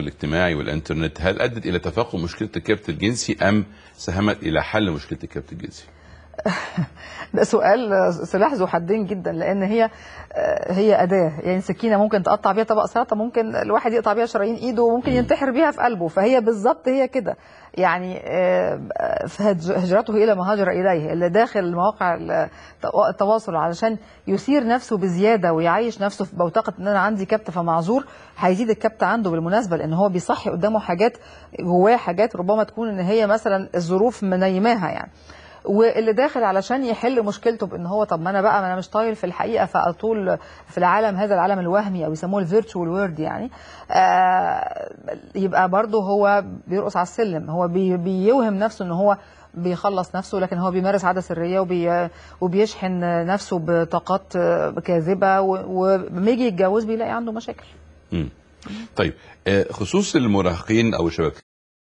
الاجتماعي والإنترنت هل أدت إلى تفاقم مشكلة الكبت الجنسي أم ساهمت إلى حل مشكلة الكبت الجنسي؟ ده سؤال سلاح ذو حدين جدا لأن هي هي أداة. يعني سكينة ممكن تقطع بيها طبق سلطة ممكن الواحد يقطع بيها شرايين إيده وممكن ينتحر بيها في قلبه. فهي بالظبط هي كده. يعني هجرته إلى ما هاجر إليه اللي داخل مواقع التواصل علشان يثير نفسه بزيادة ويعيش نفسه في بوتقة إن أنا عندي كبت فمعذور هيزيد الكبت عنده. بالمناسبة لأن هو بيصحي قدامه حاجات جواه حاجات ربما تكون إن هي مثلا الظروف منيماها يعني. واللي داخل علشان يحل مشكلته بإن هو طب ما أنا بقى ما أنا مش طايل في الحقيقة فأطول في العالم هذا العالم الوهمي أو يسموه ال virtual world يعني. آه يبقى برضه هو بيرقص على السلم هو بي بيوهم نفسه إن هو بيخلص نفسه لكن هو بيمارس عادة سرية وبي وبيشحن نفسه بطاقات كاذبة ولما يجي يتجوز بيلاقي عنده مشاكل. طيب خصوص المراهقين أو الشباب.